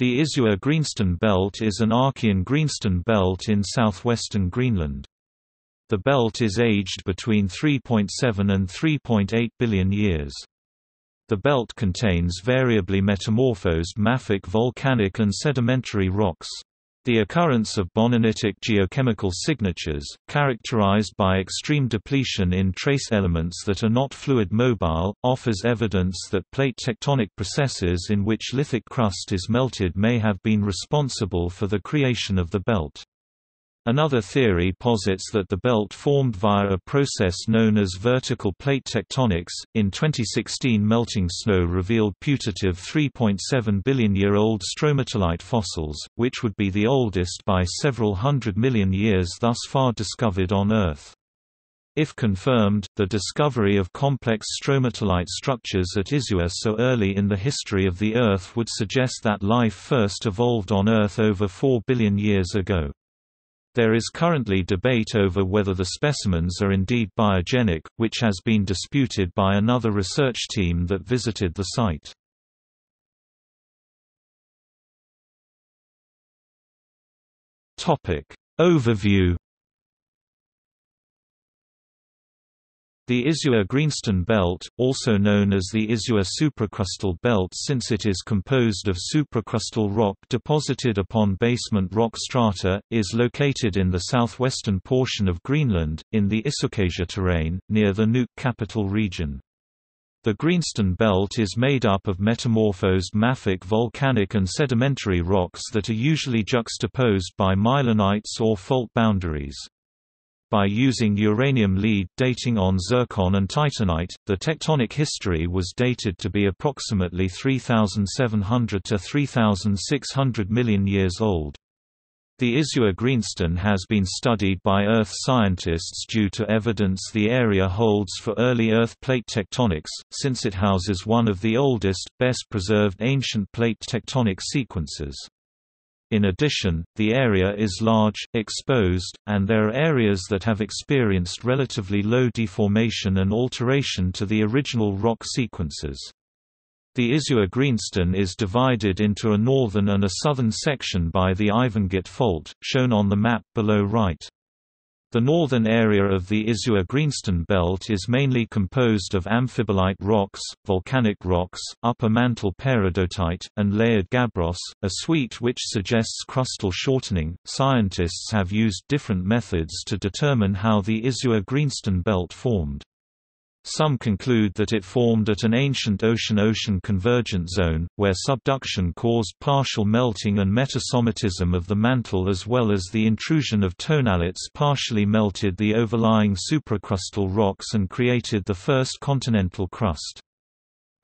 The Isua Greenstone Belt is an Archean greenstone belt in southwestern Greenland. The belt is aged between 3.7 and 3.8 billion years. The belt contains variably metamorphosed mafic volcanic and sedimentary rocks. The occurrence of boninitic geochemical signatures, characterized by extreme depletion in trace elements that are not fluid mobile, offers evidence that plate tectonic processes in which lithic crust is melted may have been responsible for the creation of the belt. Another theory posits that the belt formed via a process known as vertical plate tectonics. In 2016, melting snow revealed putative 3.7 billion year old stromatolite fossils, which would be the oldest by several hundred million years thus far discovered on Earth. If confirmed, the discovery of complex stromatolite structures at Isua so early in the history of the Earth would suggest that life first evolved on Earth over 4 billion years ago. There is currently debate over whether the specimens are indeed biogenic, which has been disputed by another research team that visited the site. Overview The Isua Greenstone Belt, also known as the Isua supracrustal belt since it is composed of supracrustal rock deposited upon basement rock strata, is located in the southwestern portion of Greenland, in the Isukasia terrain, near the Nuuk capital region. The Greenstone Belt is made up of metamorphosed mafic volcanic and sedimentary rocks that are usually juxtaposed by mylonites or fault boundaries. By using uranium lead dating on zircon and titanite, the tectonic history was dated to be approximately 3,700 to 3,600 million years old. The Isua greenstone has been studied by Earth scientists due to evidence the area holds for early Earth plate tectonics, since it houses one of the oldest, best preserved ancient plate tectonic sequences. In addition, the area is large, exposed, and there are areas that have experienced relatively low deformation and alteration to the original rock sequences. The Isua Greenstone is divided into a northern and a southern section by the Ivinnguit Fault, shown on the map below right. The northern area of the Isua Greenstone Belt is mainly composed of amphibolite rocks, volcanic rocks, upper mantle peridotite, and layered gabbros, a suite which suggests crustal shortening. Scientists have used different methods to determine how the Isua Greenstone Belt formed. Some conclude that it formed at an ancient ocean-ocean convergent zone, where subduction caused partial melting and metasomatism of the mantle as well as the intrusion of tonalites partially melted the overlying supracrustal rocks and created the first continental crust.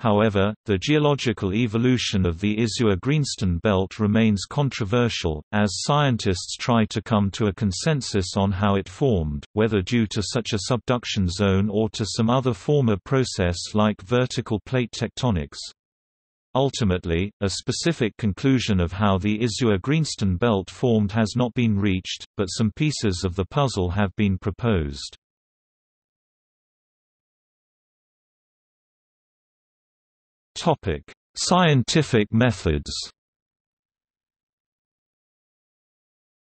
However, the geological evolution of the Isua Greenstone belt remains controversial, as scientists try to come to a consensus on how it formed, whether due to such a subduction zone or to some other former process like vertical plate tectonics. Ultimately, a specific conclusion of how the Isua Greenstone belt formed has not been reached, but some pieces of the puzzle have been proposed. Topic: Scientific methods.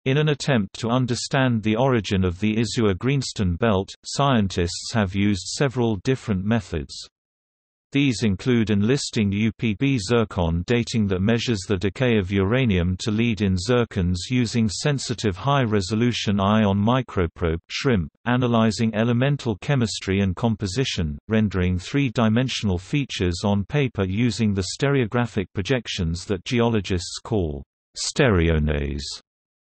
In an attempt to understand the origin of the Isua Greenstone belt, scientists have used several different methods. These include enlisting UPB zircon dating that measures the decay of uranium to lead in zircons using sensitive high-resolution ion microprobe (SHRIMP), analyzing elemental chemistry and composition, rendering three-dimensional features on paper using the stereographic projections that geologists call stereonets,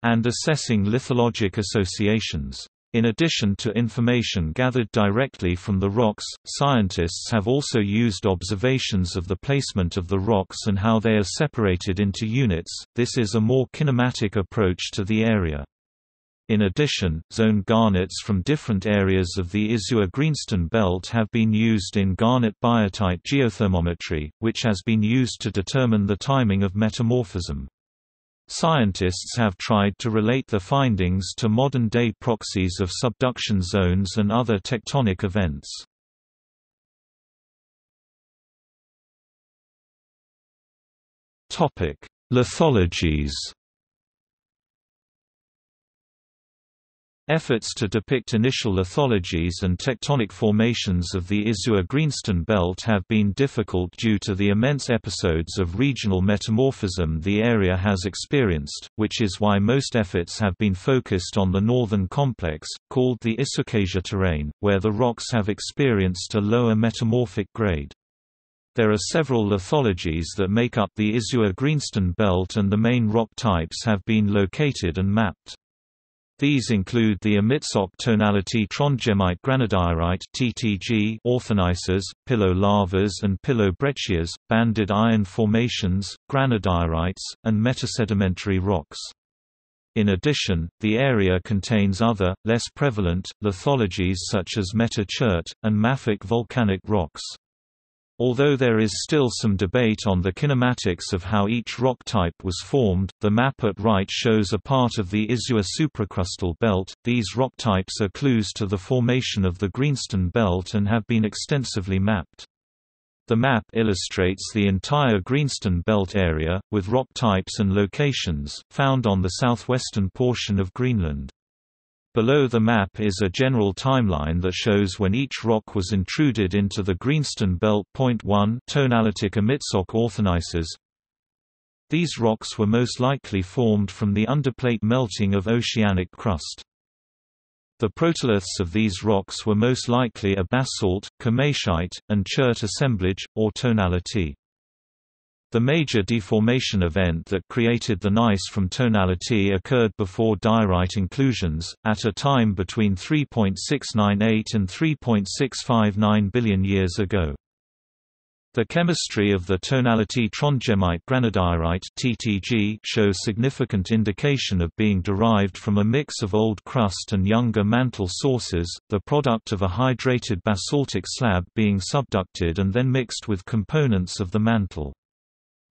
and assessing lithologic associations. In addition to information gathered directly from the rocks, scientists have also used observations of the placement of the rocks and how they are separated into units, this is a more kinematic approach to the area. In addition, zone garnets from different areas of the Isua Greenstone belt have been used in garnet biotite geothermometry, which has been used to determine the timing of metamorphism. Scientists have tried to relate the findings to modern-day proxies of subduction zones and other tectonic events. Lithologies Efforts to depict initial lithologies and tectonic formations of the Isua-Greenstone belt have been difficult due to the immense episodes of regional metamorphism the area has experienced, which is why most efforts have been focused on the northern complex, called the Isukasia terrain, where the rocks have experienced a lower metamorphic grade. There are several lithologies that make up the Isua-Greenstone belt and the main rock types have been located and mapped. These include the Amitsoq tonalite trondhjemite granodiorite (TTG) orthogneisses, pillow lavas and pillow breccias, banded iron formations, granodiorites, and metasedimentary rocks. In addition, the area contains other, less prevalent, lithologies such as meta-chert, and mafic volcanic rocks. Although there is still some debate on the kinematics of how each rock type was formed, the map at right shows a part of the Isua supracrustal belt. These rock types are clues to the formation of the Greenstone belt and have been extensively mapped. The map illustrates the entire Greenstone belt area, with rock types and locations, found on the southwestern portion of Greenland. Below the map is a general timeline that shows when each rock was intruded into the Greenstone Belt. Point 1 Tonalitic Amitsoq orthogneisses These rocks were most likely formed from the underplate melting of oceanic crust. The protoliths of these rocks were most likely a basalt, komatiite, and chert assemblage, or tonalite. The major deformation event that created the gneiss from tonalite occurred before diorite inclusions, at a time between 3.698 and 3.659 billion years ago. The chemistry of the tonalite trondhjemite granodiorite (TTG) shows significant indication of being derived from a mix of old crust and younger mantle sources, the product of a hydrated basaltic slab being subducted and then mixed with components of the mantle.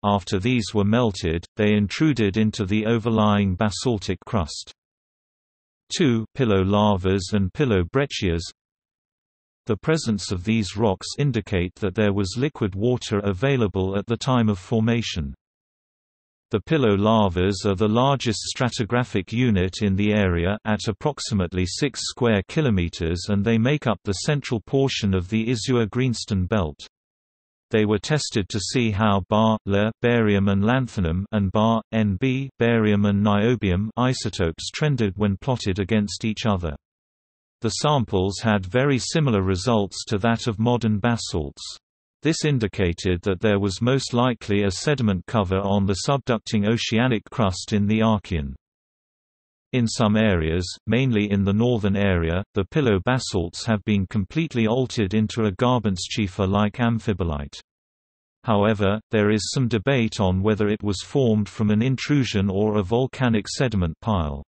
After these were melted, they intruded into the overlying basaltic crust. 2 pillow lavas and pillow breccias The presence of these rocks indicate that there was liquid water available at the time of formation. The pillow lavas are the largest stratigraphic unit in the area at approximately 6 square kilometers and they make up the central portion of the Isua-Greenstone belt. They were tested to see how Ba, Le, barium and lanthanum and Ba, Nb, barium and niobium isotopes trended when plotted against each other. The samples had very similar results to that of modern basalts. This indicated that there was most likely a sediment cover on the subducting oceanic crust in the Archean. In some areas, mainly in the northern area, the pillow basalts have been completely altered into a Garbenschiefer-like amphibolite. However, there is some debate on whether it was formed from an intrusion or a volcanic sediment pile.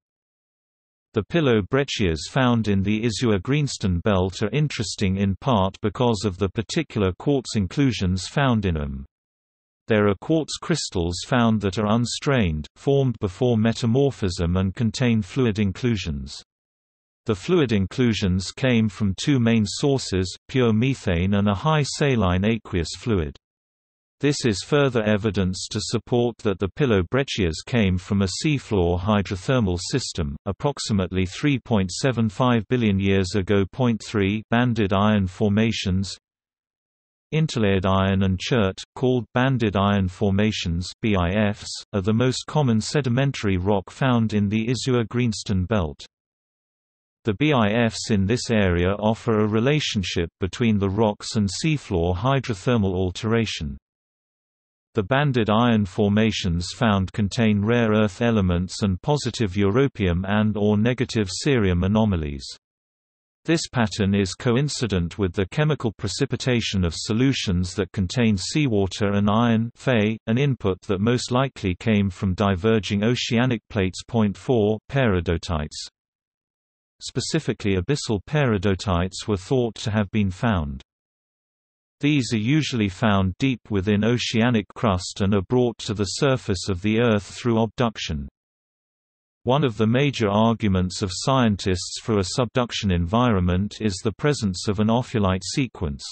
The pillow breccias found in the Isua-Greenstone belt are interesting in part because of the particular quartz inclusions found in them. There are quartz crystals found that are unstrained, formed before metamorphism and contain fluid inclusions. The fluid inclusions came from two main sources, pure methane and a high saline aqueous fluid. This is further evidence to support that the pillow breccias came from a seafloor hydrothermal system, approximately 3.75 billion years ago. 3 Banded iron formations Interlayered iron and chert, called banded iron formations BIFs, are the most common sedimentary rock found in the Isua-Greenstone belt. The BIFs in this area offer a relationship between the rocks and seafloor hydrothermal alteration. The banded iron formations found contain rare earth elements and positive europium and or negative cerium anomalies. This pattern is coincident with the chemical precipitation of solutions that contain seawater and iron Fe, an input that most likely came from diverging oceanic plates. 4 Peridotites Specifically abyssal peridotites were thought to have been found. These are usually found deep within oceanic crust and are brought to the surface of the Earth through obduction. One of the major arguments of scientists for a subduction environment is the presence of an ophiolite sequence.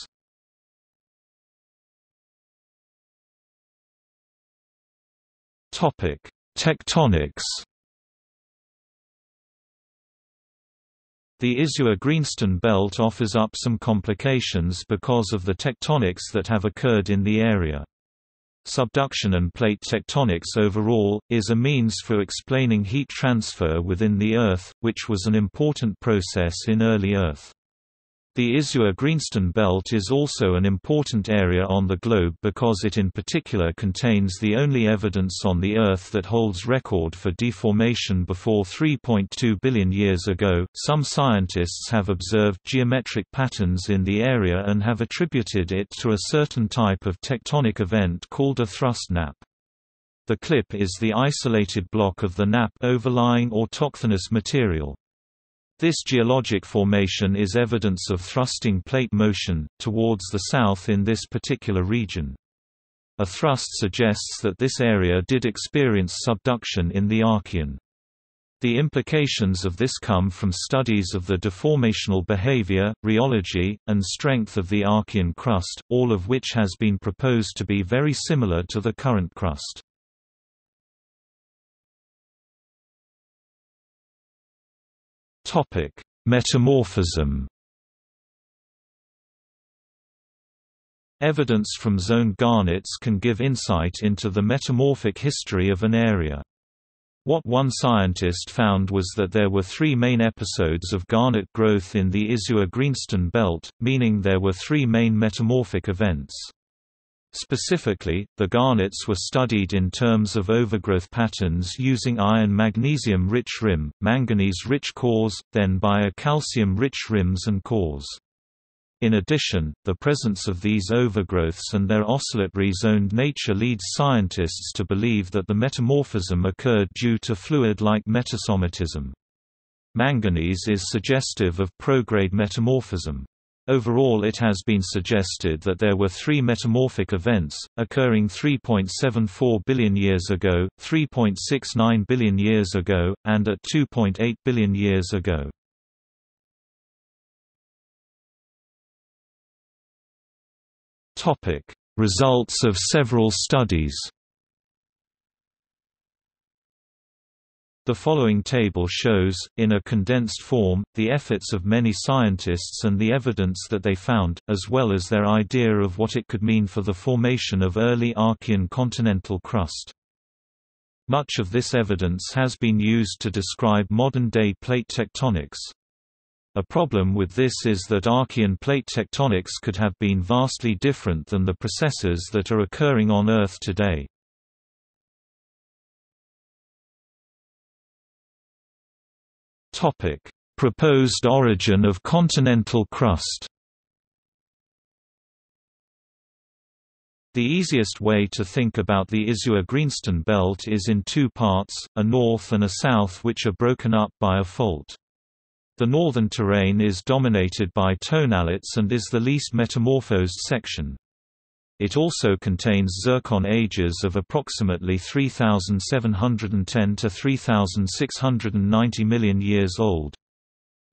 Topic: Tectonics The Isua-Greenstone belt offers up some complications because of the tectonics that have occurred in the area. Subduction and plate tectonics overall, is a means for explaining heat transfer within the Earth, which was an important process in early Earth. The Isua-Greenstone belt is also an important area on the globe because it in particular contains the only evidence on the Earth that holds record for deformation before 3.2 billion years ago. Some scientists have observed geometric patterns in the area and have attributed it to a certain type of tectonic event called a thrust nappe. The klippe is the isolated block of the nappe overlying autochthonous material. This geologic formation is evidence of thrusting plate motion, towards the south in this particular region. A thrust suggests that this area did experience subduction in the Archean. The implications of this come from studies of the deformational behavior, rheology, and strength of the Archean crust, all of which has been proposed to be very similar to the current crust. Topic: Metamorphism. Evidence from zoned garnets can give insight into the metamorphic history of an area. What one scientist found was that there were three main episodes of garnet growth in the Isua-Greenstone belt, meaning there were three main metamorphic events. Specifically, the garnets were studied in terms of overgrowth patterns using iron-magnesium-rich rim, manganese-rich cores, then by a calcium-rich rims and cores. In addition, the presence of these overgrowths and their oscillatory zoned nature leads scientists to believe that the metamorphism occurred due to fluid-like metasomatism. Manganese is suggestive of prograde metamorphism. Overall it has been suggested that there were three metamorphic events, occurring 3.74 billion years ago, 3.69 billion years ago, and at 2.8 billion years ago. Results of several studies The following table shows, in a condensed form, the efforts of many scientists and the evidence that they found, as well as their idea of what it could mean for the formation of early Archean continental crust. Much of this evidence has been used to describe modern-day plate tectonics. A problem with this is that Archean plate tectonics could have been vastly different than the processes that are occurring on Earth today. Topic: Proposed origin of continental crust. The easiest way to think about the Isua-Greenstone belt is in two parts, a north and a south which are broken up by a fault. The northern terrain is dominated by tonalites and is the least metamorphosed section. It also contains zircon ages of approximately 3,710 to 3,690 million years old.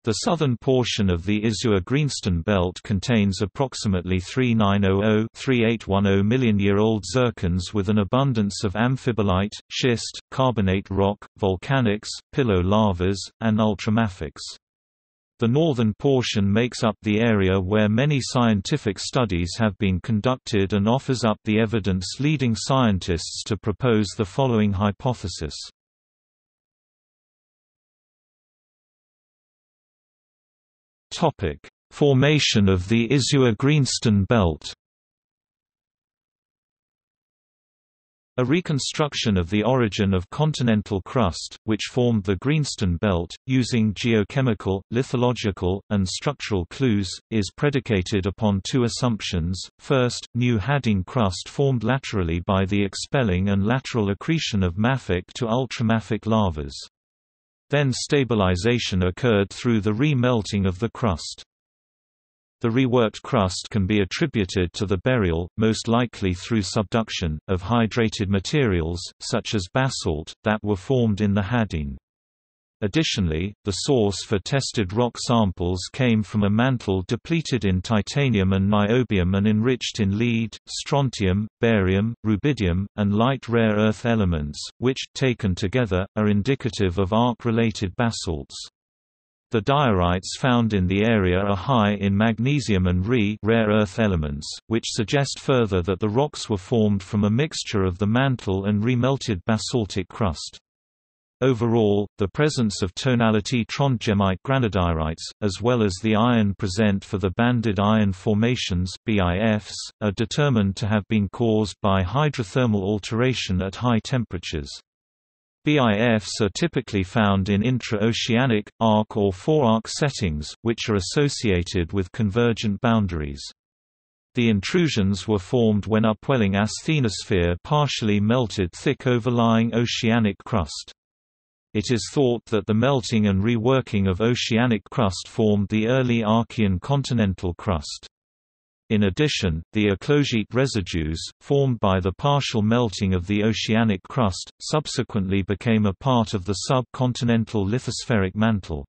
The southern portion of the Isua-Greenstone belt contains approximately 3900-3810 million-year-old zircons with an abundance of amphibolite, schist, carbonate rock, volcanics, pillow lavas, and ultramafics. The northern portion makes up the area where many scientific studies have been conducted and offers up the evidence leading scientists to propose the following hypothesis. Formation of the Isua-Greenstone belt A reconstruction of the origin of continental crust, which formed the Greenstone Belt, using geochemical, lithological, and structural clues, is predicated upon two assumptions. First, new Hadean crust formed laterally by the expelling and lateral accretion of mafic to ultramafic lavas. Then stabilization occurred through the re-melting of the crust. The reworked crust can be attributed to the burial, most likely through subduction, of hydrated materials, such as basalt, that were formed in the Hadean. Additionally, the source for tested rock samples came from a mantle depleted in titanium and niobium and enriched in lead, strontium, barium, rubidium, and light rare earth elements, which, taken together, are indicative of arc-related basalts. The diorites found in the area are high in magnesium and Re rare earth elements, which suggest further that the rocks were formed from a mixture of the mantle and remelted basaltic crust. Overall, the presence of tonalite trondhjemite granodiorites, as well as the iron present for the banded iron formations BIFs, are determined to have been caused by hydrothermal alteration at high temperatures. BIFs are typically found in intra-oceanic, arc or forearc settings, which are associated with convergent boundaries. The intrusions were formed when upwelling asthenosphere partially melted thick overlying oceanic crust. It is thought that the melting and reworking of oceanic crust formed the early Archean continental crust. In addition, the eclogite residues, formed by the partial melting of the oceanic crust, subsequently became a part of the sub-continental lithospheric mantle.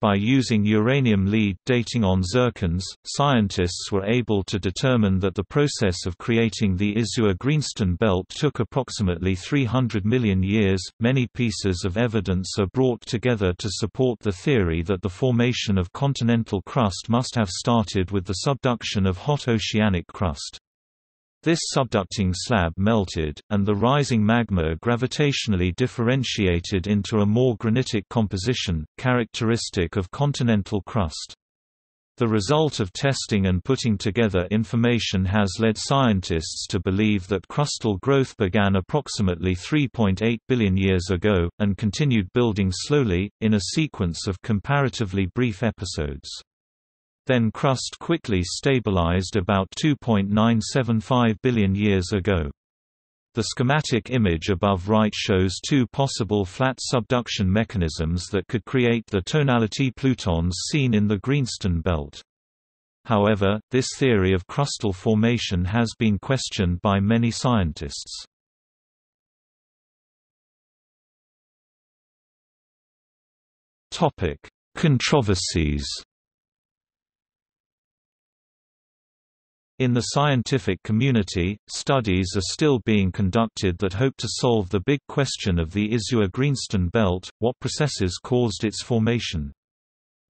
By using uranium lead dating on zircons, scientists were able to determine that the process of creating the Isua-Greenstone belt took approximately 300 million years. Many pieces of evidence are brought together to support the theory that the formation of continental crust must have started with the subduction of hot oceanic crust. This subducting slab melted, and the rising magma gravitationally differentiated into a more granitic composition, characteristic of continental crust. The result of testing and putting together information has led scientists to believe that crustal growth began approximately 3.8 billion years ago, and continued building slowly, in a sequence of comparatively brief episodes then crust quickly stabilized about 2.975 billion years ago. The schematic image above right shows two possible flat subduction mechanisms that could create the tonalite plutons seen in the Greenstone belt. However, this theory of crustal formation has been questioned by many scientists. Controversies In the scientific community, studies are still being conducted that hope to solve the big question of the Isua-Greenstone belt, what processes caused its formation.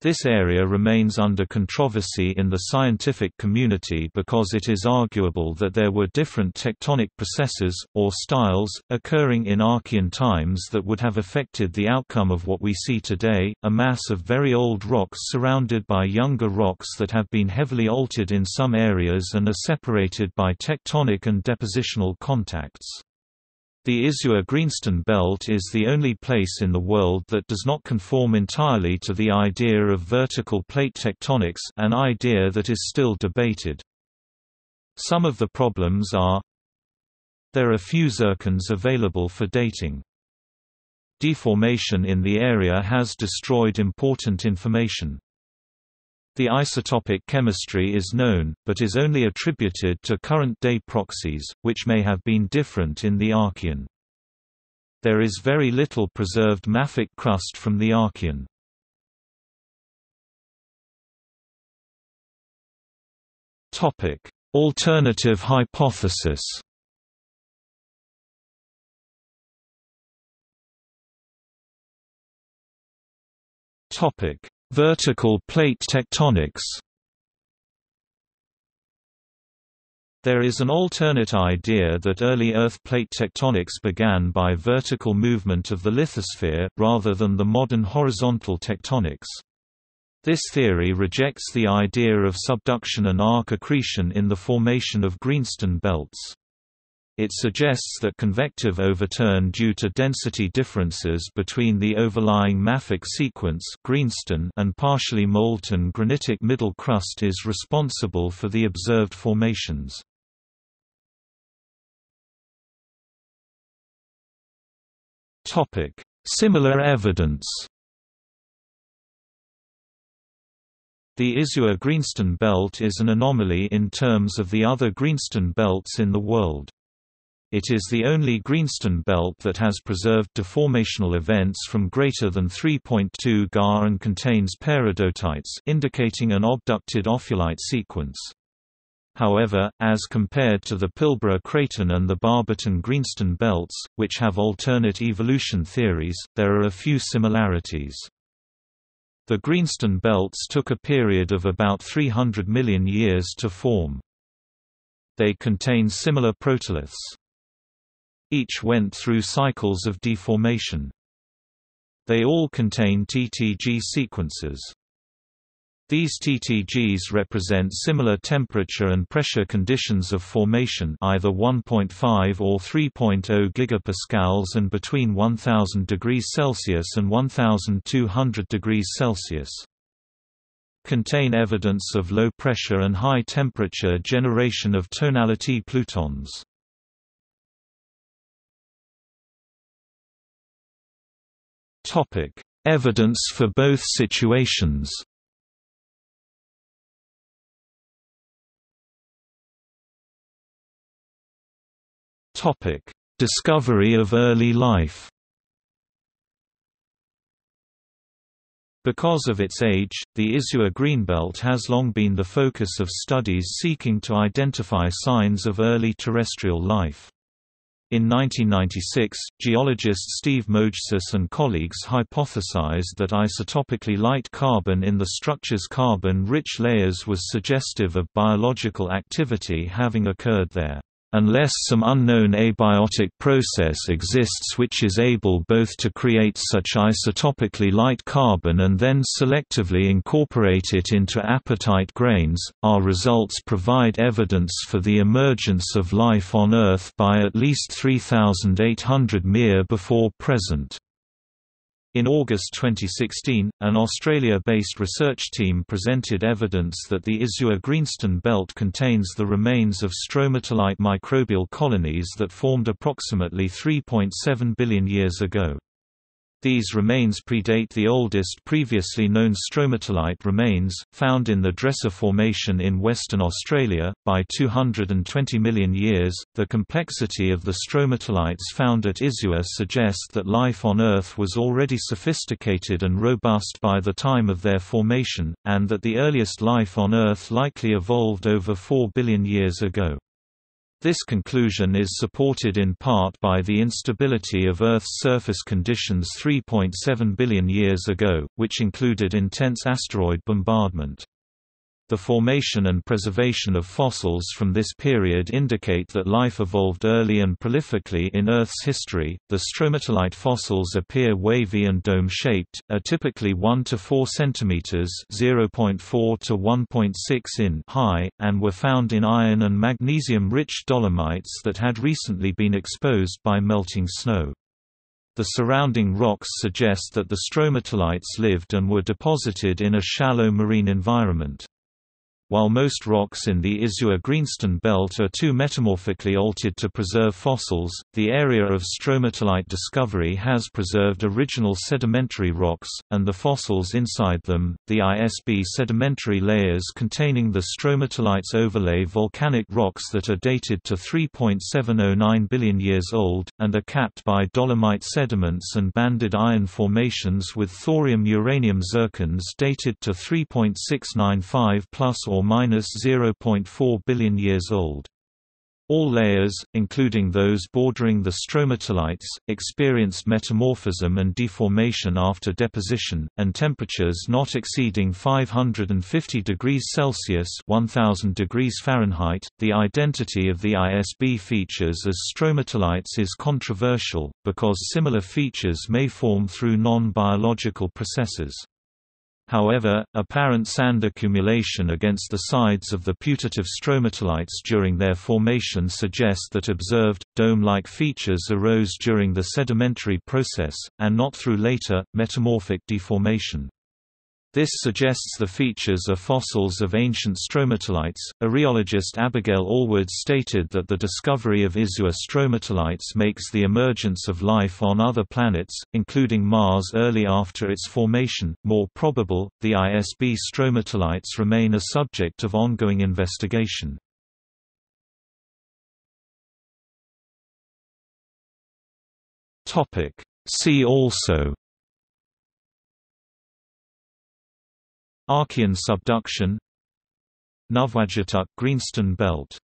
This area remains under controversy in the scientific community because it is arguable that there were different tectonic processes, or styles, occurring in Archean times that would have affected the outcome of what we see today, a mass of very old rocks surrounded by younger rocks that have been heavily altered in some areas and are separated by tectonic and depositional contacts. The Isua-Greenstone belt is the only place in the world that does not conform entirely to the idea of vertical plate tectonics an idea that is still debated. Some of the problems are There are few zircons available for dating. Deformation in the area has destroyed important information. The isotopic chemistry is known, but is only attributed to current-day proxies, which may have been different in the Archean. There is very little preserved mafic crust from the Archean. Alternative hypothesis Topic Vertical plate tectonics There is an alternate idea that early Earth plate tectonics began by vertical movement of the lithosphere, rather than the modern horizontal tectonics. This theory rejects the idea of subduction and arc accretion in the formation of greenstone belts. It suggests that convective overturn due to density differences between the overlying mafic sequence greenstone and partially molten granitic middle crust is responsible for the observed formations. Similar evidence The Isua-Greenstone belt is an anomaly in terms of the other greenstone belts in the world. It is the only greenstone belt that has preserved deformational events from greater than 3.2 Ga and contains peridotites indicating an obducted ophiolite sequence. However, as compared to the Pilbara Craton and the Barberton-Greenstone belts, which have alternate evolution theories, there are a few similarities. The Greenstone belts took a period of about 300 million years to form. They contain similar protoliths. Each went through cycles of deformation. They all contain TTG sequences. These TTGs represent similar temperature and pressure conditions of formation either 1.5 or 3.0 gigapascals and between 1000 degrees Celsius and 1200 degrees Celsius. Contain evidence of low pressure and high temperature generation of tonalite plutons. Evidence for both situations Topic: Discovery of early life. Because of its age, the Isua Greenbelt has long been the focus of studies seeking to identify signs of early terrestrial life. In 1996, geologist Steve Mojzsis and colleagues hypothesized that isotopically light carbon in the structure's carbon-rich layers was suggestive of biological activity having occurred there unless some unknown abiotic process exists which is able both to create such isotopically light carbon and then selectively incorporate it into apatite grains, our results provide evidence for the emergence of life on Earth by at least 3800 MIR before present. In August 2016, an Australia-based research team presented evidence that the Isua Greenstone belt contains the remains of stromatolite microbial colonies that formed approximately 3.7 billion years ago. These remains predate the oldest previously known stromatolite remains, found in the Dresser Formation in Western Australia, by 220 million years. The complexity of the stromatolites found at Isua suggests that life on Earth was already sophisticated and robust by the time of their formation, and that the earliest life on Earth likely evolved over 4 billion years ago. This conclusion is supported in part by the instability of Earth's surface conditions 3.7 billion years ago, which included intense asteroid bombardment. The formation and preservation of fossils from this period indicate that life evolved early and prolifically in Earth's history. The stromatolite fossils appear wavy and dome-shaped, are typically 1 to 4 centimeters (0.4 to 1.6 in) high, and were found in iron and magnesium-rich dolomites that had recently been exposed by melting snow. The surrounding rocks suggest that the stromatolites lived and were deposited in a shallow marine environment. While most rocks in the Isua Greenstone belt are too metamorphically altered to preserve fossils, the area of stromatolite discovery has preserved original sedimentary rocks, and the fossils inside them, the ISB sedimentary layers containing the stromatolites overlay volcanic rocks that are dated to 3.709 billion years old, and are capped by dolomite sediments and banded iron formations with thorium-uranium zircons dated to 3.695 plus or or minus 0.4 billion years old. All layers, including those bordering the stromatolites, experienced metamorphism and deformation after deposition, and temperatures not exceeding 550 degrees Celsius (1000 degrees Fahrenheit). The identity of the ISB features as stromatolites is controversial because similar features may form through non-biological processes. However, apparent sand accumulation against the sides of the putative stromatolites during their formation suggest that observed, dome-like features arose during the sedimentary process, and not through later, metamorphic deformation. This suggests the features are fossils of ancient stromatolites. Areologist Abigail Allwood stated that the discovery of Isua stromatolites makes the emergence of life on other planets, including Mars early after its formation, more probable. The ISB stromatolites remain a subject of ongoing investigation. See also Archean subduction. Nuvvuagittuq Greenstone belt